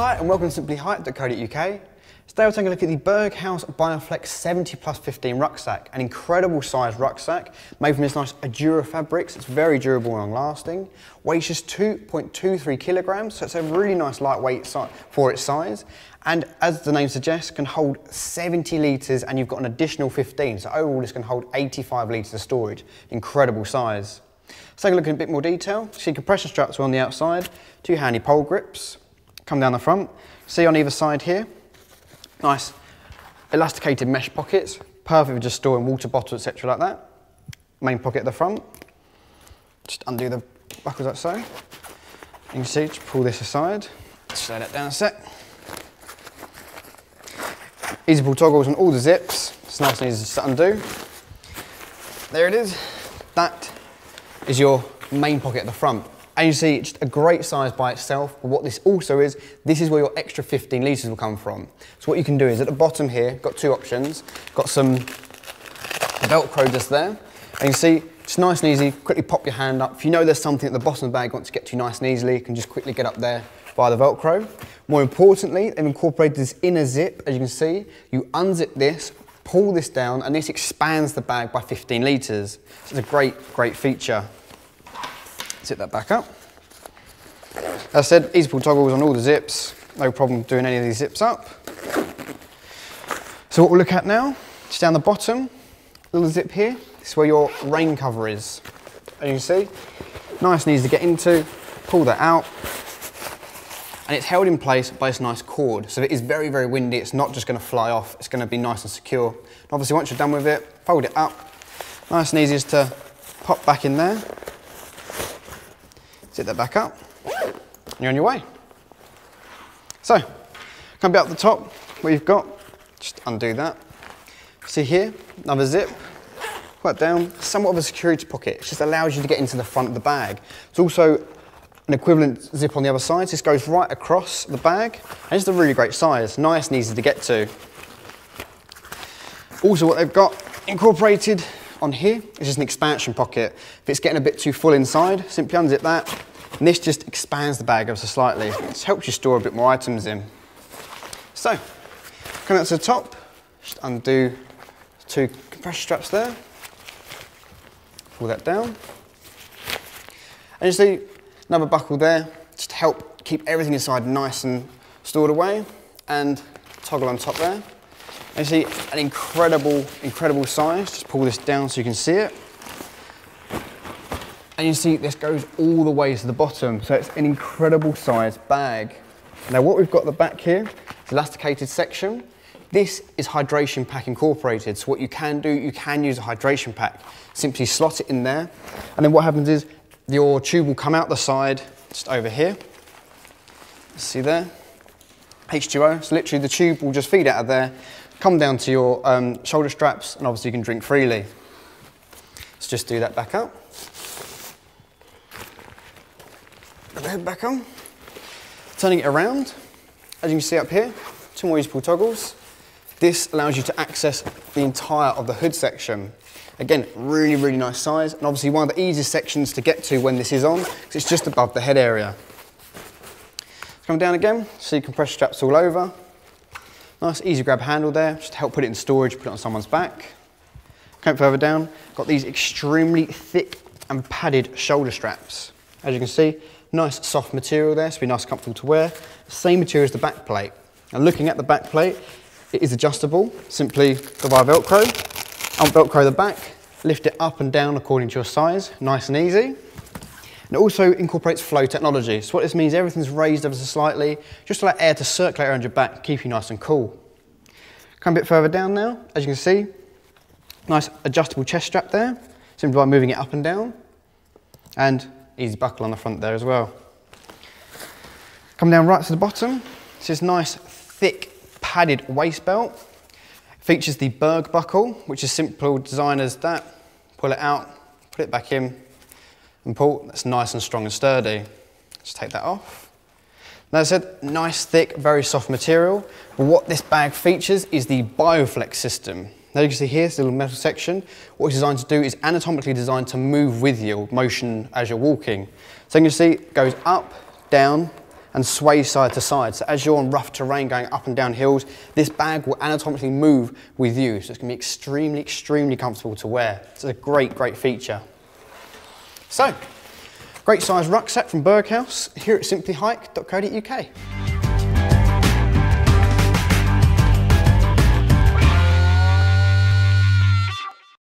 Hi and welcome to simplyhike.co.uk. Today we're taking a look at the Berghaus Bioflex 70 plus 15 rucksack, an incredible size rucksack made from this nice Adura fabrics. It's very durable and long lasting. Weighs just 2.23 kilograms, so it's a really nice lightweight for its size. And as the name suggests, can hold 70 litres and you've got an additional 15. So overall this can hold 85 litres of storage. Incredible size. Let's take a look in a bit more detail. See compression straps are on the outside, two handy pole grips, come down the front. See on either side here, nice elasticated mesh pockets, perfect for just storing water bottles, etc. like that. Main pocket at the front. Just undo the buckles like so. You can see, just pull this aside. Slow that down a sec. Easy pull toggles on all the zips. It's nice and easy to undo. There it is. That is your main pocket at the front. And you see, it's a great size by itself, but what this also is, this is where your extra 15 litres will come from. So what you can do is, at the bottom here, got two options. Got some Velcro just there. And you see, it's nice and easy, quickly pop your hand up. If you know there's something at the bottom of the bag you want to get to nice and easily, you can just quickly get up there via the Velcro. More importantly, they've incorporated this inner zip, as you can see. You unzip this, pull this down, and this expands the bag by 15 litres. It's a great, great feature. Zip that back up. As I said, easy pull toggles on all the zips. No problem doing any of these zips up. So what we'll look at now, just down the bottom, little zip here. This is where your rain cover is. As you can see, nice and easy to get into. Pull that out. And it's held in place by this nice cord. So if it is very, very windy, it's not just gonna fly off. It's gonna be nice and secure. And obviously, once you're done with it, fold it up. Nice and easy just to pop back in there. Zip that back up, you're on your way. So, come back up the top, what you've got, just undo that. See here, another zip, right down, somewhat of a security pocket. It just allows you to get into the front of the bag. It's also an equivalent zip on the other side. So this goes right across the bag, and it's a really great size, nice and easy to get to. Also what they've got incorporated on here is just an expansion pocket. If it's getting a bit too full inside, simply unzip that, and this just expands the bag ever so slightly. It helps you store a bit more items in. So, coming up to the top, just undo two compression straps there, pull that down, and you see another buckle there, just to help keep everything inside nice and stored away, and toggle on top there. And see an incredible, incredible size. Just pull this down so you can see it. And you see this goes all the way to the bottom. So it's an incredible size bag. Now what we've got at the back here is elasticated section. This is hydration pack incorporated. So what you can do, you can use a hydration pack. Simply slot it in there. And then what happens is your tube will come out the side, just over here. See there? H2O, so literally the tube will just feed out of there come down to your um, shoulder straps and obviously you can drink freely. Let's just do that back up. The hood back on. Turning it around, as you can see up here, two more usable toggles. This allows you to access the entire of the hood section. Again, really, really nice size, and obviously one of the easiest sections to get to when this is on, because it's just above the head area. Come down again, see compression straps all over. Nice easy grab handle there, just to help put it in storage, put it on someone's back. Come further down, got these extremely thick and padded shoulder straps. As you can see, nice soft material there, so be nice comfortable to wear. Same material as the back plate. And looking at the back plate, it is adjustable, simply via Velcro, unvelcro the back, lift it up and down according to your size, nice and easy. And it also incorporates flow technology. So what this means, everything's raised ever so slightly, just to allow air to circulate around your back, keep you nice and cool. Come a bit further down now, as you can see, nice adjustable chest strap there, simply by moving it up and down. And easy buckle on the front there as well. Come down right to the bottom, it's this nice, thick, padded waist belt. Features the Berg buckle, which is simple design as that. Pull it out, put it back in, and pull. That's nice and strong and sturdy. Just take that off. Now I said, nice, thick, very soft material. But what this bag features is the Bioflex system. Now you can see here, this little metal section. What it's designed to do is anatomically designed to move with you, motion as you're walking. So you can see it goes up, down, and sway side to side. So as you're on rough terrain going up and down hills, this bag will anatomically move with you. So it's gonna be extremely, extremely comfortable to wear. It's a great, great feature. So, great size rucksack from Berghaus here at simplyhike.co.uk.